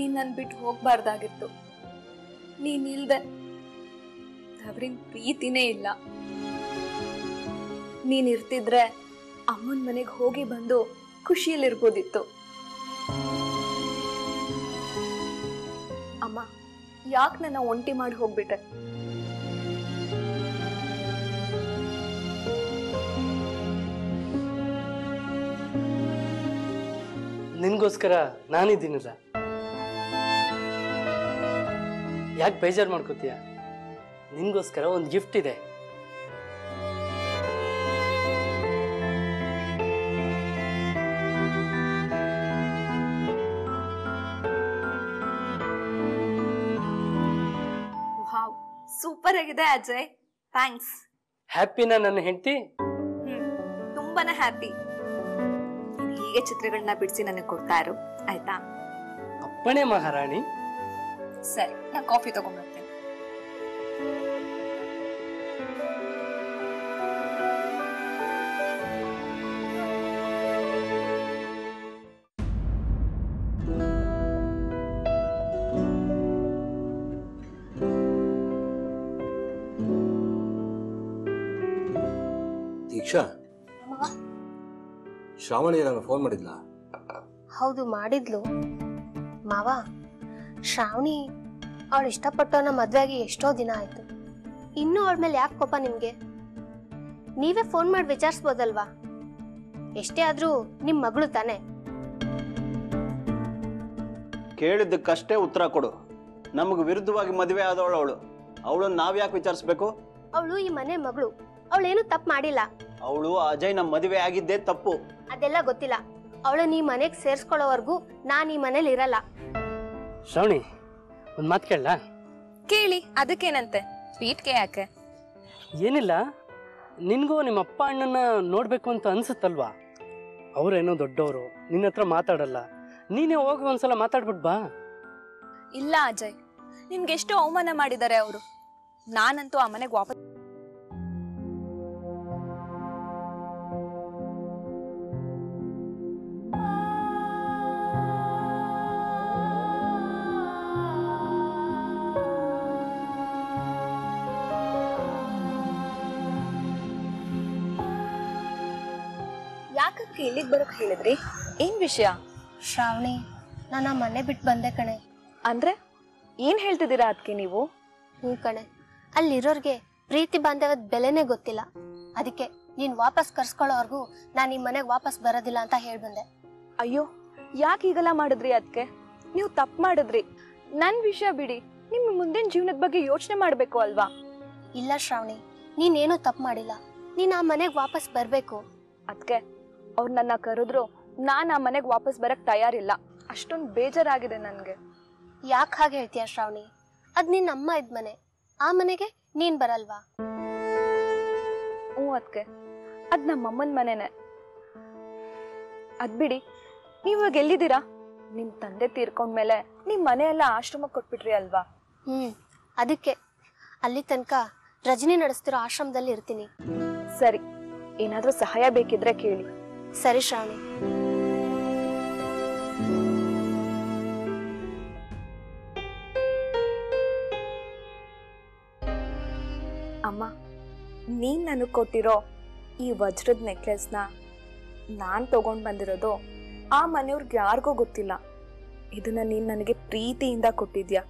ನೀನ್ ನನ್ ಬಿಟ್ಟು ಹೋಗ್ಬಾರ್ದಾಗಿತ್ತು. ನೀನ್ ಇಲ್ದೆ ಅವ್ರಿನ್ ಪ್ರೀತಿನೇ ಇಲ್ಲ. ನೀನ್ ಇರ್ತಿದ್ರೆ ಅಮ್ಮನ ಮನೆಗೆ ಹೋಗಿ ಬಂದು ಖುಷಿಯಲ್ಲಿರ್ಬೋದಿತ್ತು. ಅಮ್ಮ, ಯಾಕೆ ನನ್ನ ಒಂಟಿ ಮಾಡಿ ಹೋಗ್ಬಿಟ್ಟೆ? ನಿನ್ಗೋಸ್ಕರ ನಾನಿದ್ದೀನಲ್ಲ. ಯಾಕೆ ಬೇಜಾರು ಮಾಡ್ಕೋತೀಯ? ನಿನ್ಗೋಸ್ಕರ ಒಂದು ಗಿಫ್ಟ್ ಇದೆ. ಸೂಪರ್ ಆಗಿದೆ ಅಜಯ್. ಥ್ಯಾಂಕ್ಸ್ ಹ್ಯಾಪಿನ ನನ್ನ ಹೆಂಡತಿ? ತುಂಬಾನೇ ಹ್ಯಾಪಿ ಹೀಗೆ ಚಿತ್ರಗಳನ್ನ ಬಿಡಿಸಿ ನನಗೆ ಕೊಡ್ತಾ ಇರು ಆಯ್ತಾ? ಅಪ್ಪಣೆ ಮಹಾರಾಣಿ. ಸರಿ ನಾನು ಕಾಫಿ ತಗೊಂಡ್ಬರ್ತೇನೆ. ದೀಕ್ಷಾ? ಶ್ರಾವಣಿ ನಾನು ಫೋನ್ ಮಾಡಿದ್ಲಾ? ಹೌದು ಮಾಡಿದ್ಲು. ಮಾವ ಶ್ರಾವಣಿ ಅವಳು ಇಷ್ಟಪಟ್ಟವನ ಮದ್ವೆಯಾಗಿ ಎಷ್ಟೋ ದಿನ ಆಯ್ತು. ಇನ್ನೂ ಅವಳ ಮೇಲೆ ಯಾಕೆ ಕೋಪ ನಿಮ್ಗೆ? ನೀವೇ ಫೋನ್ ಮಾಡಿ ವಿಚಾರಿಸ್ಬೋದಲ್ವಾ? ಎಷ್ಟೇ ಆದ್ರೂ ನಿಮ್ ಮಗಳು ತಾನೆ. ಕೇಳಿದ್ದಕ್ಕಷ್ಟೇ ಉತ್ತರ ಕೊಡು. ನಮಗೆ ವಿರುದ್ಧವಾಗಿ ಮದುವೆ ಆದವಳು ಅವಳು. ಅವಳನ್ನ ನಾವ್ ಯಾಕೆ ವಿಚಾರಿಸ್ಬೇಕು? ಅವಳು ಈ ಮನೆ ಮಗಳು. ಅವಳೇನು ತಪ್ಪು ಮಾಡಿಲ್ಲ. ಅವಳು ಅಜಯ್ ನಮ್ಮ ಮದುವೆ ಆಗಿದ್ದೇ ತಪ್ಪು. ಅದೆಲ್ಲ ಗೊತ್ತಿಲ್ಲ. ಅವಳನ್ನ ಈ ಮನೆಗೆ ಸೇರ್ಸ್ಕೊಳ್ಳೋವರೆಗೂ ನಾನು ಈ ಮನೇಲಿ ಇರಲ್ಲ. ಶ್ರಾವಣಿ ಒಂದು ಮಾತು ಕೇಳಲ್ಲ ಕೇಳಿ ಅದಕ್ಕೇನಂತೆ? ಸ್ವೀಟ್ಗೆ ಯಾಕೆ? ಏನಿಲ್ಲ ನಿನಗೂ ನಿಮ್ಮ ಅಪ್ಪ ಅಣ್ಣನ ನೋಡಬೇಕು ಅಂತ ಅನ್ಸುತ್ತಲ್ವಾ? ಅವರೇನೋ ದೊಡ್ಡವರು ನಿನ್ನ ಹತ್ರ ಮಾತಾಡಲ್ಲ. ನೀನೇ ಹೋಗಿ ಒಂದ್ಸಲ ಮಾತಾಡ್ಬಿಟ್ ಬಾ. ಇಲ್ಲ ಅಜಯ್. ನಿನ್ಗೆ ಎಷ್ಟು ಅವಮಾನ ಮಾಡಿದ್ದಾರೆ ಅವರು. ನಾನಂತೂ ಆ ಮನೆಗೆ ವಾಪಸ್ ಯಾಕಕ್ಕೆ ಇಲ್ಲಿಗೆ ಬರಕ್ ಹೇಳಿದ್ರಿ? ಏನ್ ವಿಷಯ? ಶ್ರಾವಣಿ ನಾನು ಆ ಮನೆ ಬಿಟ್ಟು ಬಂದೆ ಕಣೆ. ಅಂದ್ರೆ? ಏನ್ ಹೇಳ್ತಿದ್ದೀರಾ ಅದಕ್ಕೆ ನೀವು? ಹ್ಞೂ ಕಣೆ ಅಲ್ಲಿರೋರ್ಗೆ ಪ್ರೀತಿ ಬಾಂಧವ್ಯದ ಬೆಲೆನೇ ಗೊತ್ತಿಲ್ಲ. ಅದಕ್ಕೆ ನೀನ್ ವಾಪಸ್ ಕರ್ಸ್ಕೊಳ್ಳೋವರೆಗೂ ನಾನು ಈ ಮನೆಗೆ ವಾಪಸ್ ಬರೋದಿಲ್ಲ ಅಂತ ಹೇಳಿ ಬಂದೆ ಅಯ್ಯೋ ಯಾಕೆ ಈಗೆಲ್ಲ ಮಾಡಿದ್ರಿ ಅದಕ್ಕೆ ನೀವು ತಪ್ಪು ಮಾಡಿದ್ರಿ. ನನ್ ವಿಷಯ ಬಿಡಿ ನಿಮ್ಮ ಮುಂದಿನ ಜೀವನದ ಬಗ್ಗೆ ಯೋಚನೆ ಮಾಡ್ಬೇಕು ಅಲ್ವಾ? ಇಲ್ಲ ಶ್ರಾವಣಿ ನೀನೇನು ತಪ್ಪು ಮಾಡಿಲ್ಲ. ನೀನ್ ಆ ಮನೆಗೆ ವಾಪಸ್ ಬರಬೇಕು. ಅದಕ್ಕೆ ಅವ್ರು ನನ್ನ ಕರೆದ್ರು ನಾನು ಆ ಮನೆಗೆ ವಾಪಸ್ ಬರಕ್ ತಯಾರಿಲ್ಲ. ಅಷ್ಟೊಂದು ಬೇಜಾರಾಗಿದೆ ನನಗೆ. ಯಾಕೆ ಹಾಗೆ ಹೇಳ್ತೀಯ ಶ್ರಾವಣಿ? ಅದ್ ನಿನ್ನ ಅಮ್ಮ ಇದ್ ಮನೆ. ಆ ಮನೆಗೆ ನೀನ್ ಬರಲ್ವಾ? ಹ್ಞೂ ಅದಕ್ಕೆ ಅದ್ ನಮ್ಮ ಅಮ್ಮನ ಮನೆನೆ. ಅದ್ ಬಿಡಿ ನೀವು ಇವಾಗ ಎಲ್ಲಿದ್ದೀರಾ? ನಿಮ್ ತಂದೆ ತೀರ್ಕೊಂಡ್ಮೇಲೆ ನಿಮ್ ಮನೆ ಎಲ್ಲ ಆಶ್ರಮಕ್ಕೆ ಕೊಟ್ಬಿಟ್ರಿ ಅಲ್ವಾ? ಹ್ಮ್ ಅದಕ್ಕೆ. ಅಲ್ಲಿ ತನಕ ರಜನಿ ನಡೆಸ್ತಿರೋ ಆಶ್ರಮದಲ್ಲಿ ಇರ್ತೀನಿ. ಸರಿ ಏನಾದ್ರೂ ಸಹಾಯ ಬೇಕಿದ್ರೆ ಕೇಳಿ. ಸರಿ ಶ್ರಾವಣಿ ಅಮ್ಮ ನೀನ್ ನನಗೆ ಕೊಟ್ಟಿರೋ ಈ ವಜ್ರದ ನೆಕ್ಲೆಸ್ನ ನಾನು ತಗೊಂಡು ಬಂದಿರೋದು ಆ ಮನೆಯವ್ರಿಗೆ ಯಾರಿಗೂ ಗೊತ್ತಿಲ್ಲ. ಇದನ್ನ ನೀನು ನನಗೆ ಪ್ರೀತಿಯಿಂದ ಕೊಟ್ಟಿದ್ಯಾ?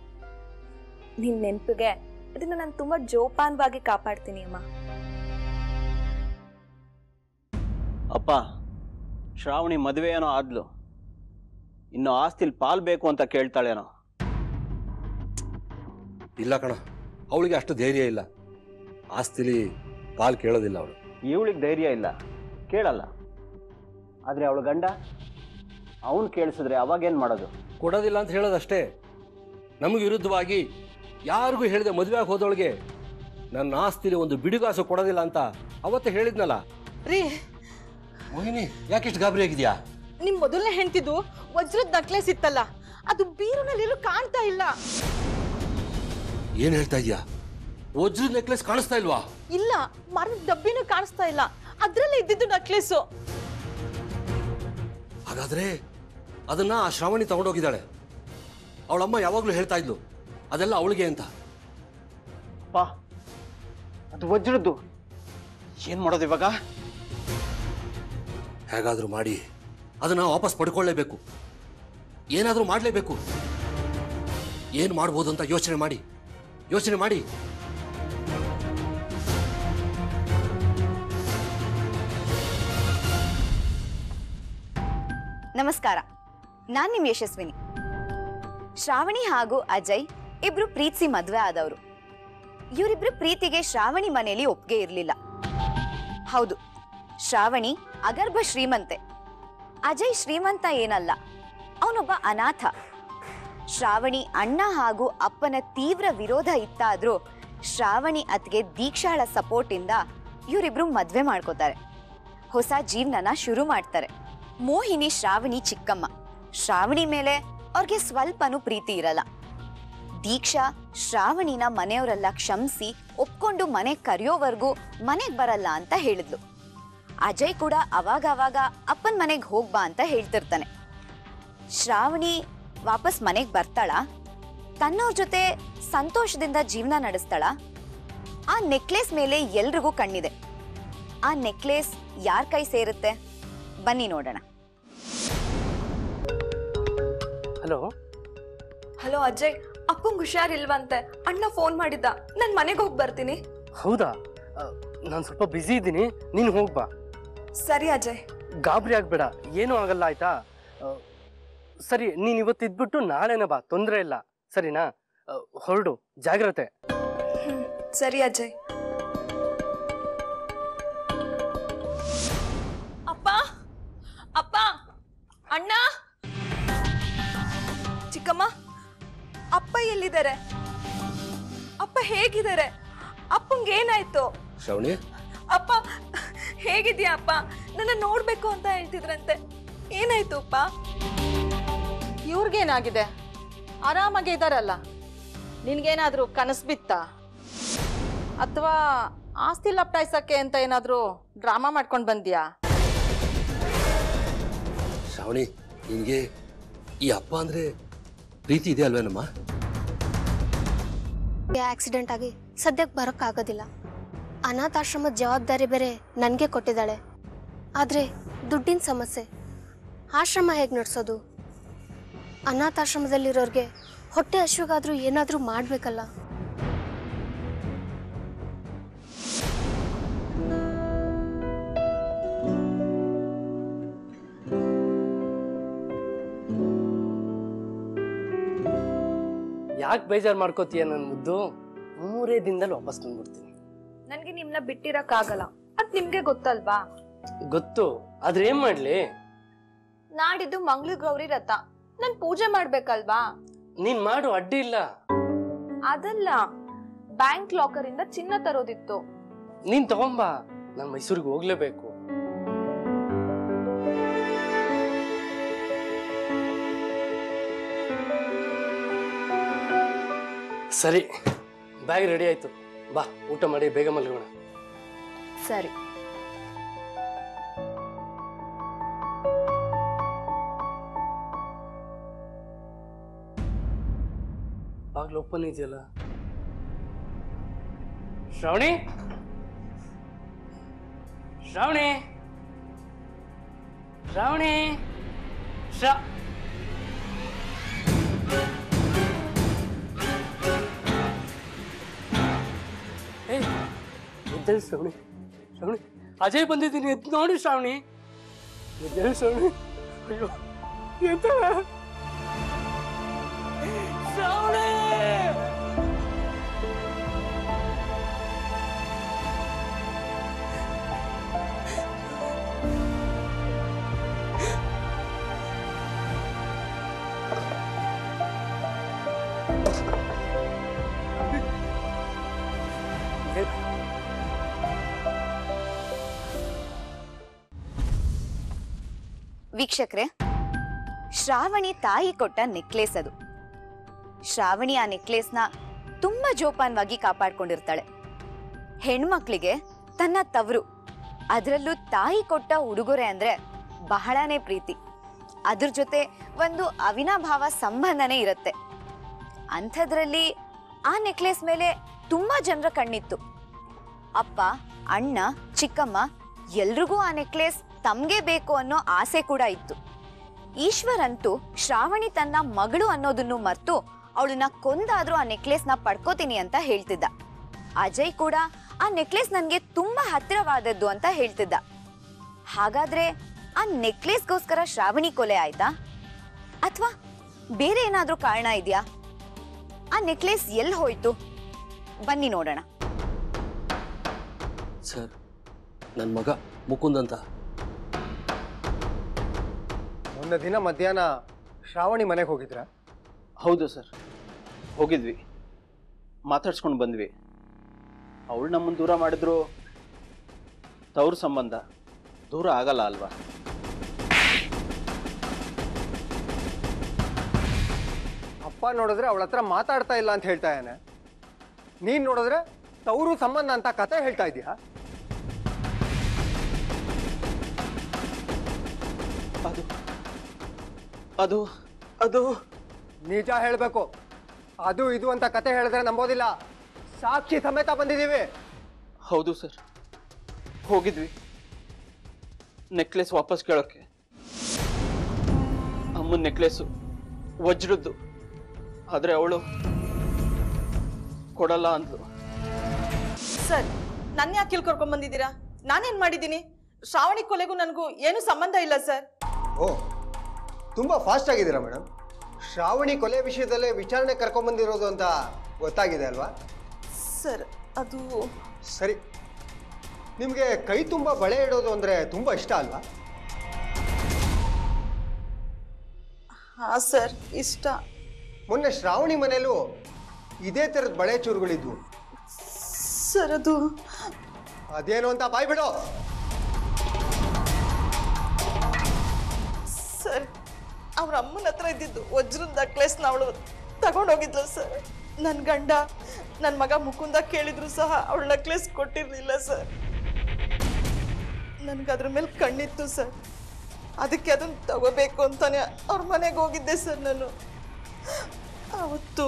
ನಿನ್ನ ನೆನಪಿಗೆ ಇದನ್ನ ನಾನು ತುಂಬಾ ಜೋಪಾನವಾಗಿ ಕಾಪಾಡ್ತೀನಿ ಅಮ್ಮ. ಅಪ್ಪ ಶ್ರಾವಣಿ ಮದುವೆ ಏನೋ ಆದ್ಲು. ಇನ್ನು ಆಸ್ತಿಲ್ ಪಾಲ್ ಬೇಕು ಅಂತ ಕೇಳ್ತಾಳೇನೋ. ಇಲ್ಲ ಕಣ ಅವಳಿಗೆ ಅಷ್ಟು ಧೈರ್ಯ ಇಲ್ಲ. ಆಸ್ತಿಲಿ ಪಾಲ್ ಕೇಳೋದಿಲ್ಲ ಅವಳು. ಇವಳಿಗೆ ಧೈರ್ಯ ಇಲ್ಲ. ಕೇಳಲ್ಲ. ಆದರೆ ಅವಳ ಗಂಡ ಅವನು ಕೇಳಿಸಿದ್ರೆ ಅವಾಗೇನು ಮಾಡೋದು? ಕೊಡೋದಿಲ್ಲ ಅಂತ ಹೇಳೋದಷ್ಟೇ. ನಮಗೆ ವಿರುದ್ಧವಾಗಿ ಯಾರಿಗೂ ಹೇಳಿದೆ ಮದುವೆ ಆಗಿ ಹೋದವಳಿಗೆ ನನ್ನ ಆಸ್ತಿಲಿ ಒಂದು ಬಿಡುಗಾಸು ಕೊಡೋದಿಲ್ಲ ಅಂತ ಅವತ್ತು ಹೇಳಿದ್ನಲ್ಲ. ರೀ ಮೋಹಿನಿ ಯಾಕಿಷ್ಟು ಗಾಬರಿ ಆಗಿದ್ಯಾ? ನಿಮ್ ಮೊದಲನೇ ಹೆಂಡ್ತಿದ್ದು ವಜ್ರದ ನಕ್ಲೆಸ್ ಇತ್ತಲ್ಲ ಅದು ಬೀರುನಲ್ಲಿರೋ ಕಾಣ್ತಾ ಇಲ್ಲ. ಏನ್ ಹೇಳ್ತಾ ಇದ್ಯಾ? ವಜ್ರದ ನೆಕ್ಲೆಸ್ ಕಾಣಿಸ್ತಾ ಇಲ್ವಾ? ಇಲ್ಲ ಮರದ ಡಬ್ಬಿನೂ ಕಾಣಿಸ್ತಾ ಇಲ್ಲ ಅದ್ರಲ್ಲೇ ಇದ್ದಿದ್ದು ನಕ್ಲೆಸ್. ಹಾಗಾದ್ರೆ ಅದನ್ನ ಆ ಶ್ರಾವಣಿ ತಗೊಂಡೋಗಿದ್ದಾಳೆ. ಅವಳಮ್ಮ ಯಾವಾಗಲೂ ಹೇಳ್ತಾ ಇದ್ಲು ಅದೆಲ್ಲ ಅವಳಿಗೆ ಅಂತ. ಅಪ್ಪ ಅದು ವಜ್ರದ್ದು. ಏನ್ ಮಾಡೋದು ಇವಾಗ? ಹೇಗಾದರೂ ಮಾಡಿ ಅದನ್ನು ವಾಪಸ್ ಪಡ್ಕೊಳ್ಳೇಬೇಕು. ಏನಾದರೂ ಮಾಡಲೇಬೇಕು. ಏನು ಮಾಡ್ಬೋದು ಅಂತ ಯೋಚನೆ ಮಾಡಿ. ಯೋಚನೆ ಮಾಡಿ. ನಮಸ್ಕಾರ. ನಾನು ನಿಮ್ಮ ಯಶಸ್ವಿನಿ. ಶ್ರಾವಣಿ ಹಾಗೂ ಅಜಯ್ ಇಬ್ರು ಪ್ರೀತಿಸಿ ಮದುವೆ ಆದವರು. ಇವರಿಬ್ರು ಪ್ರೀತಿಗೆ ಶ್ರಾವಣಿ ಮನೆಯಲ್ಲಿ ಒಪ್ಪಿಗೆ ಇರಲಿಲ್ಲ. ಹೌದು. ಶ್ರಾವಣಿ ಅಗರ್ಭ ಶ್ರೀಮಂತೆ. ಅಜಯ್ ಶ್ರೀಮಂತ ಏನಲ್ಲ, ಅವನೊಬ್ಬ ಅನಾಥ. ಶ್ರಾವಣಿ ಅಣ್ಣ ಹಾಗೂ ಅಪ್ಪನ ತೀವ್ರ ವಿರೋಧ ಇತ್ತಾದ್ರೂ ಶ್ರಾವಣಿ ಅತ್ಗೆ ದೀಕ್ಷಾಳ ಸಪೋರ್ಟ್ ಇಂದ ಇವರಿಬ್ರು ಮದ್ವೆ ಮಾಡ್ಕೋತಾರೆ. ಹೊಸ ಜೀವನನ ಶುರು ಮಾಡ್ತಾರೆ. ಮೋಹಿನಿ ಶ್ರಾವಣಿ ಚಿಕ್ಕಮ್ಮ. ಶ್ರಾವಣಿ ಮೇಲೆ ಅವ್ರಿಗೆ ಸ್ವಲ್ಪನೂ ಪ್ರೀತಿ ಇರಲ್ಲ. ದೀಕ್ಷಾ ಶ್ರಾವಣಿನ ಮನೆಯವರೆಲ್ಲ ಕ್ಷಮಿಸಿ ಒಪ್ಕೊಂಡು ಮನೆ ಕರೆಯೋವರೆಗೂ ಮನೆಗೆ ಬರಲ್ಲ ಅಂತ ಹೇಳಿದ್ಲು. ಅಜಯ್ ಕೂಡ ಅವಾಗ ಅವಾಗ ಅಪ್ಪನ ಮನೆಗೆ ಹೋಗ್ಬಾ ಅಂತ ಹೇಳ್ತಿರ್ತಾನೆ. ಶ್ರಾವಣಿ ವಾಪಸ್ ಮನೆಗೆ ಬರ್ತಾಳ. ತನ್ನವ್ರ ಜೊತೆ ಸಂತೋಷದಿಂದ ಜೀವನ ನಡೆಸ್ತಾಳ. ಆ ನೆಕ್ಲೆಸ್ ಮೇಲೆ ಎಲ್ರಿಗೂ ಕಣ್ಣಿದೆ. ಆ ನೆಕ್ಲೆಸ್ ಯಾರ ಕೈ ಸೇರುತ್ತೆ? ಬನ್ನಿ ನೋಡೋಣ. ಹಲೋ? ಹಲೋ ಅಜಯ್ ಅಪ್ಪಂಗ್ ಹುಷಾರಿಲ್ವಂತೆ. ಅಣ್ಣ ಫೋನ್ ಮಾಡಿದ್ದ. ನಾನು ಮನೆಗೆ ಹೋಗಿ ಬರ್ತೀನಿ. ಹೌದಾ? ನಾನು ಸ್ವಲ್ಪ ಬ್ಯುಸಿ ಇದ್ದೀನಿ. ನೀನು ಹೋಗ್ಬಾ ಸರಿ ಅಜಯ್. ಗಾಬರಿ ಆಗ್ಬೇಡ ಏನೂ ಆಗಲ್ಲ ಆಯ್ತಾ? ಸರಿ ನೀನು ಇವತ್ತು ಇದ್ಬಿಟ್ಟು ನಾಳೆನ ಬಾ ತೊಂದರೆ ಇಲ್ಲ. ಸರಿನಾ? ಹೊರಡು ಜಾಗ್ರತೆ. ಸರಿ ಅಜಯ್. ಅಪ್ಪ ಅಪ್ಪ ಅಣ್ಣ. ಚಿಕ್ಕಮ್ಮ ಅಪ್ಪ ಎಲ್ಲಿದ್ದಾರೆ? ಅಪ್ಪ ಹೇಗಿದ್ದಾರೆ? ಅಪ್ಪಂಗೆ ಏನಾಯ್ತು? ಶ್ರವಣಿ ಹೇಗಿದ್ಯಾ ಅಪ್ಪ ನನ್ನ ನೋಡ್ಬೇಕು ಅಂತ ಹೇಳ್ತಿದ್ರಂತೆ. ಏನಾಯ್ತು ಅಪ್ಪ ಇವ್ರಿಗೇನಾಗಿದೆ? ಆರಾಮಾಗಿ ಇದಾರಲ್ಲ. ನಿನ್ಗೇನಾದ್ರೂ ಕನಸು ಬಿತ್ತ? ಅಥವಾ ಆಸ್ತಿ ಲಪ್ಟಾಯ್ಸಕ್ಕೆ ಅಂತ ಏನಾದ್ರೂ ಡ್ರಾಮಾ ಮಾಡ್ಕೊಂಡು ಬಂದ್ಯಾ? ಶ್ರಾವಣಿ ನಿನ್ಗೆ ಈ ಅಪ್ಪ ಅಂದ್ರೆ ಪ್ರೀತಿ ಇದೆ ಅಲ್ವೇನಮ್ಮ? ಆಕ್ಸಿಡೆಂಟ್ ಆಗಿ ಸದ್ಯಕ್ಕೆ ಬರೋಕ್ಕಾಗೋದಿಲ್ಲ. ಅನಾಥಾಶ್ರಮದ ಜವಾಬ್ದಾರಿ ಬೇರೆ ನನಗೆ ಕೊಟ್ಟಿದ್ದಾಳೆ. ಆದರೆ ದುಡ್ಡಿನ ಸಮಸ್ಯೆ. ಆಶ್ರಮ ಹೇಗೆ ನಡೆಸೋದು? ಅನಾಥಾಶ್ರಮದಲ್ಲಿರೋರಿಗೆ ಹೊಟ್ಟೆ ಹಶುಗಾದರೂ ಏನಾದರೂ ಮಾಡಬೇಕಲ್ಲ. ಯಾಕೆ ಬೇಜಾರು ಮಾಡ್ಕೋತೀಯ ನನ್ನ ಮುದ್ದು? ಮೂರೇ ದಿನದಲ್ಲಿ ವಾಪಸ್ ಬಂದ್ಬಿಡ್ತೀನಿ. ನನ್ಗೆ ನಿಮ್ನ ಬಿಟ್ಟಿರಕ್ಕಾಗಲ್ಲ. ಅದ್ ನಿಮ್ಗೆ ಗೊತ್ತಲ್ವಾ? ಗೊತ್ತು. ಆದ್ರೆ ಏನ್ ಮಾಡ್ಲಿ? ನಾಡಿದ್ದು ಮಂಗ್ಳು ಗೌರಿ ರಥ. ನಾನ್ ಪೂಜೆ ಮಾಡ್ಬೇಕಲ್ವಾ? ನೀನ್ ಮಾಡು ಅಡ್ಡಿ ಇಲ್ಲ. ಅದಲ್ಲ. ಬ್ಯಾಂಕ್ ಲಾಕರ್ ಇಂದ ಚಿನ್ನ ತರೋದಿತ್ತು. ನೀನ್ ತಗೊಂಬಾ. ನಾನು ಮೈಸೂರಿಗೆ ಹೋಗ್ಲೇಬೇಕು. ಸರಿ ಬ್ಯಾಗ್ ರೆಡಿ ಆಯ್ತು. ಬಾ ಊಟ ಮಾಡಿ ಬೇಗ ಮಲ್ಗೋಣ. ಸರಿ. ಬಾಗ್ಲು ಓಪನ್ ಇದೆಯಲ್ಲ? ಶ್ರಾವಣಿ? ಶ್ರಾವಣಿ? ಶ್ರಾವಣಿ? ಶ್ರಾ ಎದ್ದೇಳು ಶ್ರಾವಣಿ ಶ್ರಾವಣಿ ಅಜಯ್ ಬಂದಿದ್ದೀನಿ ಎದ್ದು ನೋಡಿ ಶ್ರಾವಣಿ ಎದ್ದೇಳು ಶ್ರಾವಣಿ ಅಯ್ಯೋ ಎಂತ ಶ್ರಾವಣಿ ವೀಕ್ಷಕ್ರೆ, ಶ್ರಾವಣಿ ತಾಯಿ ಕೊಟ್ಟ ನೆಕ್ಲೇಸ್ ಅದು. ಶ್ರಾವಣಿ ಆ ನೆಕ್ಲೇಸ್ನ ತುಂಬಾ ಜೋಪಾನವಾಗಿ ಕಾಪಾಡ್ಕೊಂಡಿರ್ತಾಳೆ. ಹೆಣ್ಮಕ್ಳಿಗೆ ತನ್ನ ತವರು, ಅದರಲ್ಲೂ ತಾಯಿ ಕೊಟ್ಟ ಉಡುಗೊರೆ ಅಂದ್ರೆ ಬಹಳನೇ ಪ್ರೀತಿ. ಅದ್ರ ಜೊತೆ ಒಂದು ಅವಿನಾಭಾವ ಸಂಬಂಧನೇ ಇರುತ್ತೆ. ಅಂಥದ್ರಲ್ಲಿ ಆ ನೆಕ್ಲೆಸ್ ಮೇಲೆ ತುಂಬಾ ಜನರ ಕಣ್ಣಿತ್ತು. ಅಪ್ಪ, ಅಣ್ಣ, ಚಿಕ್ಕಮ್ಮ ಎಲ್ರಿಗೂ ಆ ನೆಕ್ಲೆಸ್ ತಮ್ಗೆ ಬೇಕು ಅನ್ನೋ ಆಸೆ ಕೂಡ ಇತ್ತು. ಈಶ್ವರ್ ಅಂತೂ ಶ್ರಾವಣಿ ತನ್ನ ಮಗಳು ಅನ್ನೋದನ್ನು ಮರ್ತು ಅವಳನ್ನ ಕೊಂದಾದ್ರೂ ಆ ನೆಕ್ಲೆಸ್ನ ಪಡ್ಕೋತೀನಿ ಅಂತ ಹೇಳ್ತಿದ್ದ. ಅಜಯ್ ಕೂಡ ಆ ನೆಕ್ಲೆಸ್ ನನಗೆ ತುಂಬಾ ಹತ್ತಿರವಾದದ್ದು ಅಂತ ಹೇಳ್ತಿದ್ದ. ಹಾಗಾದ್ರೆ ಆ ನೆಕ್ಲೆಸ್ಗೋಸ್ಕರ ಶ್ರಾವಣಿ ಕೊಲೆ ಆಯ್ತಾ? ಅಥವಾ ಬೇರೆ ಏನಾದ್ರೂ ಕಾರಣ ಇದೆಯಾ? ಆ ನೆಕ್ಲೆಸ್ ಎಲ್ಲಿ ಹೋಯ್ತು? ಬನ್ನಿ ನೋಡೋಣ. ಸರ್ ನನ್ನ ಮಗ ಮುಕುಂದ್ ಅಂತ. ಒಂದು ದಿನ ಮಧ್ಯಾಹ್ನ ಶ್ರಾವಣಿ ಮನೆಗೆ ಹೋಗಿದ್ರಾ? ಹೌದು ಸರ್. ಹೋಗಿದ್ವಿ. ಮಾತಾಡ್ಸ್ಕೊಂಡು ಬಂದ್ವಿ. ಅವಳು ನಮ್ಮನ್ನು ದೂರ ಮಾಡಿದ್ರು ತವ್ರ ಸಂಬಂಧ. ದೂರ ಆಗಲ್ಲ ಅಲ್ವಾ? ಅಪ್ಪ ನೋಡಿದ್ರೆ ಅವಳ ಹತ್ರ ಮಾತಾಡ್ತಾ ಇಲ್ಲ ಅಂತ ಹೇಳ್ತಾ ಇದ್ದಾನೆ. ನೀನು ನೋಡಿದ್ರೆ ತವರು ಸಂಬಂಧ ಅಂತ ಕತೆ ಹೇಳ್ತಾ ಇದೀಯಾ ಅದು ಅದು ಅದು. ನಿಜ ಹೇಳಬೇಕು. ಅದು ಇದು ಅಂತ ಕತೆ ಹೇಳಿದ್ರೆ ನಂಬೋದಿಲ್ಲ. ಸಾಕ್ಷಿ ಸಮೇತ ಬಂದಿದ್ದೀವಿ. ಹೌದು ಸರ್. ಹೋಗಿದ್ವಿ. ನೆಕ್ಲೆಸ್ ವಾಪಸ್ ಕೇಳೋಕ್ಕೆ. ಅಮ್ಮನ ನೆಕ್ಲೆಸ್ಸು ವಜ್ರದ್ದು. ಆದರೆ ಅವಳು ಕೊಡಲ್ಲ ಅಂದ್ಲು. ಸರ್ ನನ್ನ ಯಾಕೆ ಇಲ್ಲಿ ಕರ್ಕೊಂಡ್ ಬಂದಿದ್ದೀರಾ? ನಾನೇನ್ ಮಾಡಿದ್ದೀನಿ? ಶ್ರಾವಣಿ ಕೊಲೆಗೂ ನನಗೂ ಏನು ಸಂಬಂಧ ಇಲ್ಲ ಸರ್. ಓ ತುಂಬ ಫಾಸ್ಟ್ ಆಗಿದ್ದೀರಾ ಮೇಡಮ್ ಶ್ರಾವಣಿ ಕೊಲೆ ವಿಷಯದಲ್ಲೇ ವಿಚಾರಣೆ ಕರ್ಕೊಂಬಂದಿರೋದು ಅಂತ ಗೊತ್ತಾಗಿದೆ ಅಲ್ವಾ? ಸರ್ ಅದು ಸರಿ. ನಿಮಗೆ ಕೈ ತುಂಬ ಬಳೆ ಇಡೋದು ಅಂದರೆ ತುಂಬ ಇಷ್ಟ ಅಲ್ವಾ? ಹಾ ಸರ್ ಇಷ್ಟ. ಮೊನ್ನೆ ಶ್ರಾವಣಿ ಮನೆಯಲ್ಲೂ ಇದೇ ಥರದ ಬಳೆ ಚೂರುಗಳಿದ್ವು. ಸರ್ ಅದು ಅದೇನು ಅಂತ ಬಾಯ್ ಬಿಡು ಅವ್ರ ಅಮ್ಮನ ಹತ್ರ ಇದ್ದಿದ್ದು ವಜ್ರದ ನೆಕ್ಲೆಸ್ನ ಅವಳು ತಗೊಂಡೋಗಿದ್ಲು ಸರ್ ನನ್ನ ಗಂಡ ನನ್ನ ಮಗ ಮುಕುಂದ ಕೇಳಿದ್ರು ಸಹ ಅವಳು ನಕ್ಲೆಸ್ ಕೊಟ್ಟಿರಲಿಲ್ಲ ಸರ್ ನನಗೆ ಅದ್ರ ಮೇಲೆ ಕಣ್ಣಿತ್ತು ಸರ್ ಅದಕ್ಕೆ ಅದನ್ನು ತಗೋಬೇಕು ಅಂತಾನೆ ಅವ್ರ ಮನೆಗೆ ಹೋಗಿದ್ದೆ ಸರ್ ನಾನು. ಆವತ್ತು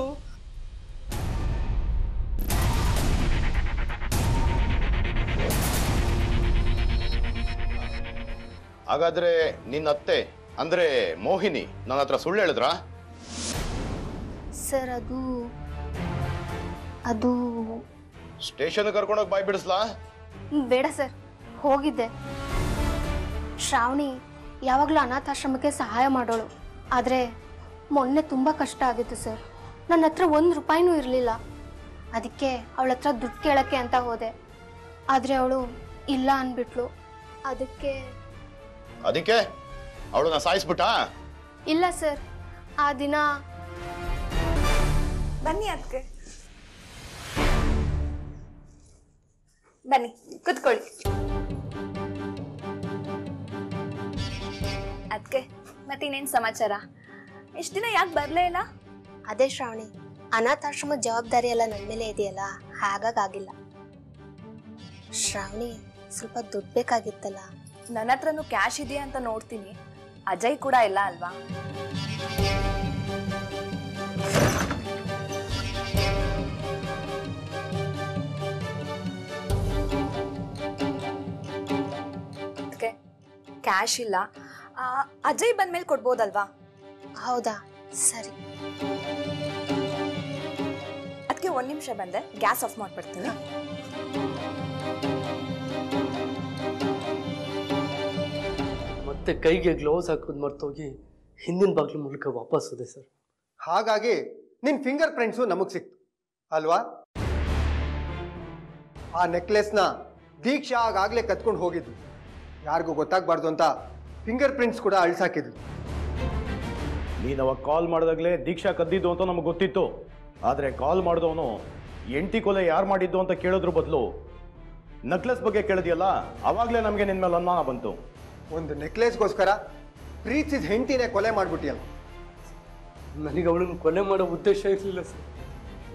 ಹಾಗಾದ್ರೆ ನಿನ್ನ ಅತ್ತೆ ಅಂದ್ರೆ ಮೋಹಿನಿ ನನ್ನ ಹತ್ರ ಸುಳ್ಳು ಹೇಳಿದ್ರಾ? ಸರ್ ಅದು ಅದು ಸ್ಟೇಷನ್ ಕರ್ಕೊಂಡೋಗಿ ಬಾಯ್ ಬಿಡಿಸ್ಲಾ? ಬೇಡ ಸರ್ ಹೋಗಿದ್ದೆ. ಶ್ರಾವಣಿ ಯಾವಾಗಲೂ ಅನಾಥಾಶ್ರಮಕ್ಕೆ ಸಹಾಯ ಮಾಡೋಳು. ಆದರೆ ಮೊನ್ನೆ ತುಂಬ ಕಷ್ಟ ಆಗಿತ್ತು ಸರ್. ನನ್ನ ಹತ್ರ ಒಂದು ರೂಪಾಯಿನೂ ಇರಲಿಲ್ಲ. ಅದಕ್ಕೆ ಅವಳ ಹತ್ರ ದುಡ್ಡು ಕೇಳೋಕ್ಕೆ ಅಂತ ಹೋದೆ. ಆದರೆ ಅವಳು ಇಲ್ಲ ಅಂದ್ಬಿಟ್ಲು ಅದಕ್ಕೆ ಅದಕ್ಕೆ? ಅವಳನ್ನ ಸಾಯಿಸ್ಬಿಟ್ಟ? ಇಲ್ಲ ಸರ್ ಆ ದಿನ ಬನ್ನಿ ಅದಕ್ಕೆ ಬನ್ನಿ ಕುತ್ಕೊಳ್ಳಿ. ಅದಕ್ಕೆ ಮತ್ತಿನ್ನೇನು ಸಮಾಚಾರ? ಎಷ್ಟು ದಿನ ಯಾಕೆ ಬರಲೇ ಇಲ್ಲ? ಅದೇ ಶ್ರಾವಣಿ ಅನಾಥಾಶ್ರಮದ ಜವಾಬ್ದಾರಿ ಎಲ್ಲ ನನ್ನ ಮೇಲೆ ಇದೆಯಲ್ಲ ಹಾಗಾಗಿಲ್ಲ ಶ್ರಾವಣಿ ಸ್ವಲ್ಪ ದುಡ್ಡು ಬೇಕಾಗಿತ್ತಲ್ಲ. ನನ್ನ ಹತ್ರನೂ ಕ್ಯಾಶ್ ಇದೆಯಾ ಅಂತ ನೋಡ್ತೀನಿ. ಅಜಯ್ ಕೂಡ ಇಲ್ಲ ಅಲ್ವಾ? ಕ್ಯಾಶ್ ಇಲ್ಲ. ಅಜಯ್ ಅಜಯ್ ಬಂದ್ಮೇಲೆ ಕೊಡ್ಬೋದಲ್ವಾ? ಹೌದಾ? ಸರಿ. ಅದಕ್ಕೆ ಒಂದು ನಿಮಿಷ ಬಂದೆ. ಗ್ಯಾಸ್ ಆಫ್ ಮಾಡ್ಬಿಡ್ತೀನಿ. ಮತ್ತೆ ಕೈಗೆ ಗ್ಲೌಸ್ ಹಾಕೋದು ಮರ್ತೋಗಿ ಹಿಂದಿನ ಬಾಗಿಲು ಮೂಲಕ ವಾಪಸ್ ಹೋದೆ ಸರ್. ಹಾಗಾಗಿ ನಿನ್ನ ಫಿಂಗರ್ ಪ್ರಿಂಟ್ಸು ನಮಗೆ ಸಿಕ್ತು ಅಲ್ವಾ? ಆ ನೆಕ್ಲೆಸ್ನ ದೀಕ್ಷಾ ಆಗಾಗಲೇ ಕತ್ಕೊಂಡು ಹೋಗಿದ್ರು ಯಾರಿಗೂ ಗೊತ್ತಾಗಬಾರ್ದು ಅಂತ ಫಿಂಗರ್ ಪ್ರಿಂಟ್ಸ್ ಕೂಡ ಅಳಿಸಾಕಿದ್ವಿ. ನೀನು ಅವಾಗ ಕಾಲ್ ಮಾಡಿದಾಗಲೇ ದೀಕ್ಷಾ ಕದ್ದಿದ್ದು ಅಂತ ನಮಗೆ ಗೊತ್ತಿತ್ತು. ಆದರೆ ಕಾಲ್ ಮಾಡಿದವನು ಎಂಟಿ ಕೊಲೆ ಯಾರು ಮಾಡಿದ್ದು ಅಂತ ಕೇಳೋದ್ರ ಬದಲು ನಕ್ಲೆಸ್ ಬಗ್ಗೆ ಕೇಳಿದ್ಯಲ್ಲ ಅವಾಗಲೇ ನಮಗೆ ನಿನ್ನ ಮೇಲೆ ಅನುಮಾನ ಬಂತು. ಒಂದು ನೆಕ್ಲೆಸ್ಗೋಸ್ಕರ ಪ್ರೀತಿಸಿದ ಹೆಂಡತಿನೇ ಕೊಲೆ ಮಾಡಿಬಿಟ್ಟಿಯಲ್ಲ. ನನಗೆ ಅವಳನ್ನು ಕೊಲೆ ಮಾಡೋ ಉದ್ದೇಶ ಇರಲಿಲ್ಲ ಸರ್.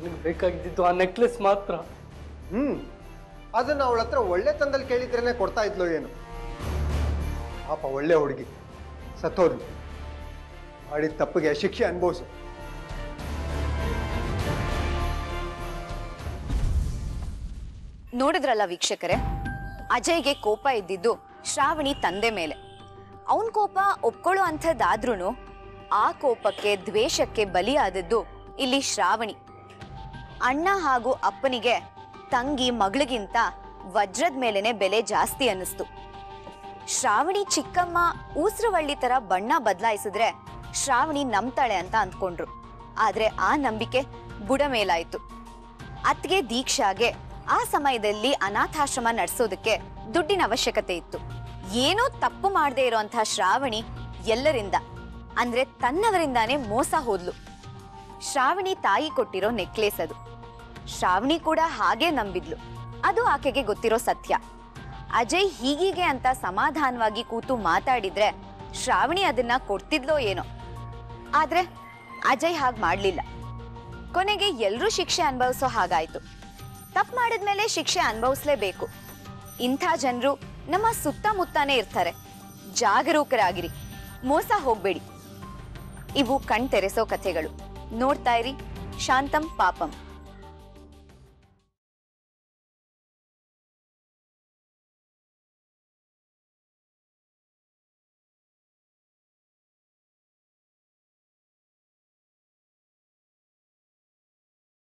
ನನಗೆ ಬೇಕಾಗಿದ್ದು ಆ ನೆಕ್ಲೆಸ್ ಮಾತ್ರ. ಹ್ಮ್. ಅದನ್ನು ಅವಳ ಹತ್ರ ಒಳ್ಳೆ ತಂದಲ್ಲಿ ಕೇಳಿದ್ರೇ ಕೊಡ್ತಾ ಇದ್ಲು ಏನು. ಪಾಪ ಒಳ್ಳೆ ಹುಡುಗಿ. ಸತ್ತೋದ್ಲು. ಮಾಡಿದ ತಪ್ಪಿಗೆ ಶಿಕ್ಷೆ ಅನುಭವಿಸು. ನೋಡಿದ್ರಲ್ಲ ವೀಕ್ಷಕರೇ? ಅಜಯ್ಗೆ ಕೋಪ ಇದ್ದಿದ್ದು ಶ್ರಾವಣಿ ತಂದೆ ಮೇಲೆ. ಅವನ ಕೋಪ ಒಪ್ಕೊಳ್ಳೋ ಅಂಥದ್ದಾದ್ರೂ ಆ ಕೋಪಕ್ಕೆ, ದ್ವೇಷಕ್ಕೆ ಬಲಿಯಾದದ್ದು ಇಲ್ಲಿ ಶ್ರಾವಣಿ. ಅಣ್ಣ ಹಾಗೂ ಅಪ್ಪನಿಗೆ ತಂಗಿ ಮಗಳಿಗಿಂತ ವಜ್ರದ ಮೇಲೆನೆ ಬೆಲೆ ಜಾಸ್ತಿ ಅನ್ನಿಸ್ತು. ಶ್ರಾವಣಿ ಚಿಕ್ಕಮ್ಮ ಊಸ್ರವಳ್ಳಿ ತರ ಬಣ್ಣ ಬದಲಾಯಿಸಿದ್ರೆ ಶ್ರಾವಣಿ ನಂಬ್ತಾಳೆ ಅಂತ ಅಂದ್ಕೊಂಡ್ರು. ಆದ್ರೆ ಆ ನಂಬಿಕೆ ಬುಡ ಮೇಲಾಯ್ತು. ಅತ್ಗೆ ದೀಕ್ಷಾಗೆ ಆ ಸಮಯದಲ್ಲಿ ಅನಾಥಾಶ್ರಮ ನಡೆಸೋದಕ್ಕೆ ದುಡ್ಡಿನ ಅವಶ್ಯಕತೆ ಇತ್ತು. ಏನೋ ತಪ್ಪು ಮಾಡದೇ ಇರುವಂತಹ ಶ್ರಾವಣಿ ಎಲ್ಲರಿಂದ, ಅಂದ್ರೆ ತನ್ನವರಿಂದಾನೇ ಮೋಸ ಹೋದ್ಲು. ಶ್ರಾವಣಿ ತಾಯಿ ಕೊಟ್ಟಿರೋ ನೆಕ್ಲೇಸ್ ಅದು. ಶ್ರಾವಣಿ ಕೂಡ ಹಾಗೆ ನಂಬಿದ್ಲು. ಅದು ಆಕೆಗೆ ಗೊತ್ತಿರೋ ಸತ್ಯ. ಅಜಯ್ ಹೀಗೀಗೆ ಅಂತ ಸಮಾಧಾನವಾಗಿ ಕೂತು ಮಾತಾಡಿದ್ರೆ ಶ್ರಾವಣಿ ಅದನ್ನ ಕೊಡ್ತಿದ್ಲೋ ಏನೋ. ಆದ್ರೆ ಅಜಯ್ ಹಾಗ್ ಮಾಡ್ಲಿಲ್ಲ. ಕೊನೆಗೆ ಎಲ್ರೂ ಶಿಕ್ಷೆ ಅನುಭವಿಸೋ ಹಾಗಾಯ್ತು. ತಪ್ಪು ಮಾಡಿದ್ಮೇಲೆ ಶಿಕ್ಷೆ ಅನುಭವಿಸ್ಲೇಬೇಕು. ಇಂಥ ಜನರು ನಮ್ಮ ಸುತ್ತಮುತ್ತಾನೇ ಇರ್ತಾರೆ. ಜಾಗರೂಕರಾಗಿರಿ. ಮೋಸ ಹೋಗ್ಬೇಡಿ. ಇವು ಕಣ್ ತೆರೆಸೋ ಕಥೆಗಳು. ನೋಡ್ತಾ ಇರಿ. ಶಾಂತಂ ಪಾಪಂ.